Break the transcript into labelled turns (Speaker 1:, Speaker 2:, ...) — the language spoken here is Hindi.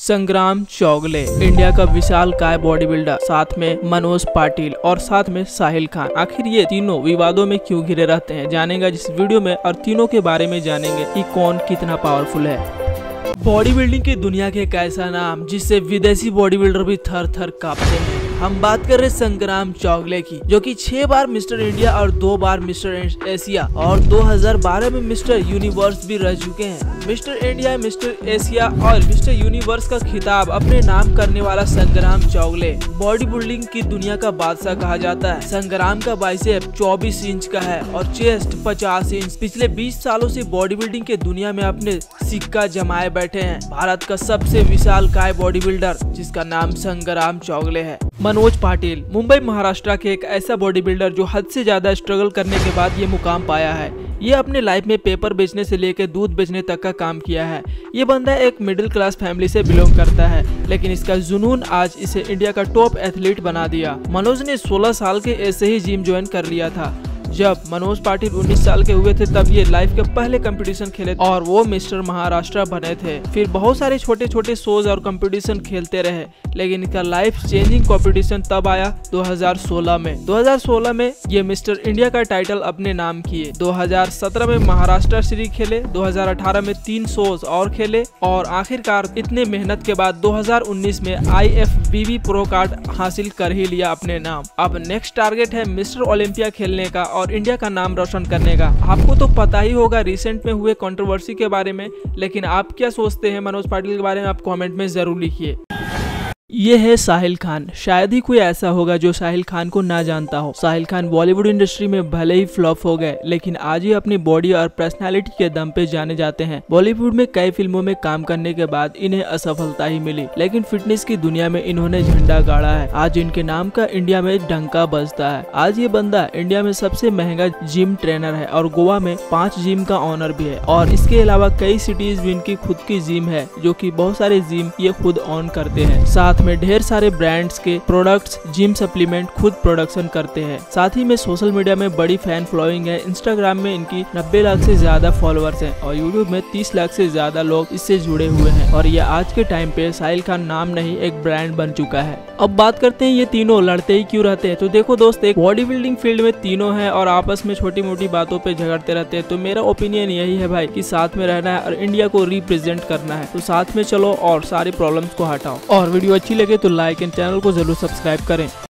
Speaker 1: संग्राम चौगले, इंडिया का विशाल काय बॉडी बिल्डर साथ में मनोज पाटिल और साथ में साहिल खान। आखिर ये तीनों विवादों में क्यों घिरे रहते हैं, जानेगा जिस वीडियो में और तीनों के बारे में जानेंगे कि कौन कितना पावरफुल है। बॉडी बिल्डिंग की दुनिया के एक ऐसा नाम, जिससे विदेशी बॉडी बिल्डर भी थर थर कापते हैं। हम बात कर रहे संग्राम चौगले की, जो कि छह बार मिस्टर इंडिया और दो बार मिस्टर एशिया और 2012 में मिस्टर यूनिवर्स भी रह चुके हैं। मिस्टर इंडिया, मिस्टर एशिया और मिस्टर यूनिवर्स का खिताब अपने नाम करने वाला संग्राम चौगले, बॉडी बिल्डिंग की दुनिया का बादशाह कहा जाता है। संग्राम का बाइसेप 24 इंच का है और चेस्ट 50 इंच। पिछले 20 सालों से बॉडी बिल्डिंग के दुनिया में अपने सिक्का जमाए बैठे हैं। भारत का सबसे विशाल काय बॉडी बिल्डर जिसका नाम संग्राम चौगले है। मनोज पाटिल, मुंबई, महाराष्ट्र के एक ऐसा बॉडी बिल्डर जो हद से ज़्यादा स्ट्रगल करने के बाद ये मुकाम पाया है। ये अपने लाइफ में पेपर बेचने से लेकर दूध बेचने तक का काम किया है। ये बंदा एक मिडिल क्लास फैमिली से बिलोंग करता है, लेकिन इसका जुनून आज इसे इंडिया का टॉप एथलीट बना दिया। मनोज ने 16 साल के ऐसे ही जिम ज्वाइन कर लिया था। जब मनोज पाटिल 19 साल के हुए थे, तब ये लाइफ के पहले कंपटीशन खेले और वो मिस्टर महाराष्ट्र बने थे। फिर बहुत सारे छोटे छोटे शोज़ और कंपटीशन खेलते रहे, लेकिन इनका लाइफ चेंजिंग कंपटीशन तब आया 2016 में। 2016 में ये मिस्टर इंडिया का टाइटल अपने नाम किए। 2017 में महाराष्ट्र सीरीज़ खेले 2018 में तीन शोज़ और खेले और आखिरकार इतने मेहनत के बाद 2019 में आई प्रो कार्ड हासिल कर ही लिया अपने नाम। अब नेक्स्ट टारगेट है मिस्टर ओलंपिया खेलने का और इंडिया का नाम रोशन करने का। आपको तो पता ही होगा रिसेंट में हुए कंट्रोवर्सी के बारे में, लेकिन आप क्या सोचते हैं मनोज पाटिल के बारे में आप कमेंट में ज़रूर लिखिए। ये है साहिल खान। शायद ही कोई ऐसा होगा जो साहिल खान को ना जानता हो। साहिल खान बॉलीवुड इंडस्ट्री में भले ही फ्लॉप हो गए, लेकिन आज ही अपनी बॉडी और पर्सनालिटी के दम पे जाने जाते हैं। बॉलीवुड में कई फ़िल्मों में काम करने के बाद इन्हें असफलता ही मिली, लेकिन फिटनेस की दुनिया में इन्होंने झंडा गाड़ा है। आज इनके नाम का इंडिया में डंका बजता है। आज ये बंदा इंडिया में सबसे महँगा जिम ट्रेनर है और गोवा में पाँच जिम का ऑनर भी है। और इसके अलावा कई सिटीज़ भी इनकी खुद की जिम है, जो की बहुत सारे जिम ये खुद ऑन करते हैं। साथ में ढेर सारे ब्रांड्स के प्रोडक्ट्स जिम सप्लीमेंट खुद प्रोडक्शन करते हैं। साथ ही में सोशल मीडिया में बड़ी फ़ैन फॉलोइंग है। इंस्टाग्राम में इनकी 90 लाख से ज़्यादा फॉलोअर्स हैं और यूट्यूब में 30 लाख से ज़्यादा लोग इससे जुड़े हुए हैं। और ये आज के टाइम पे साहिल खान नाम नहीं एक ब्रांड बन चुका है। अब बात करते हैं, ये तीनों लड़ते ही क्यों रहते हैं? तो देखो दोस्त, एक बॉडी बिल्डिंग फ़ील्ड में तीनों है और आपस में छोटी मोटी बातों पे झगड़ते रहते हैं। तो मेरा ओपिनियन यही है भाई कि साथ में रहना है और इंडिया को रिप्रेजेंट करना है। तो साथ में चलो और सारी प्रॉब्लम्स को हटाओ। और वीडियो अच्छी लगे तो लाइक एंड चैनल को ज़रूर सब्सक्राइब करें।